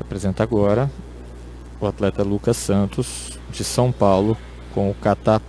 Se apresenta agora o atleta Lucas Santos, de São Paulo, com o Kata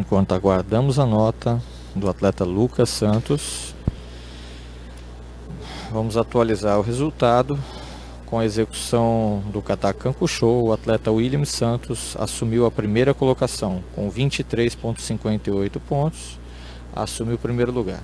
Enquanto aguardamos a nota do atleta Lucas Santos, vamos atualizar o resultado. Com a execução do Katakanko Show, o atleta William Santos assumiu a primeira colocação com 23,58 pontos, assumiu o primeiro lugar.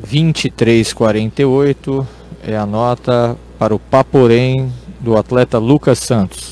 23,48 é a nota para o Paporém do atleta Lucas Santos.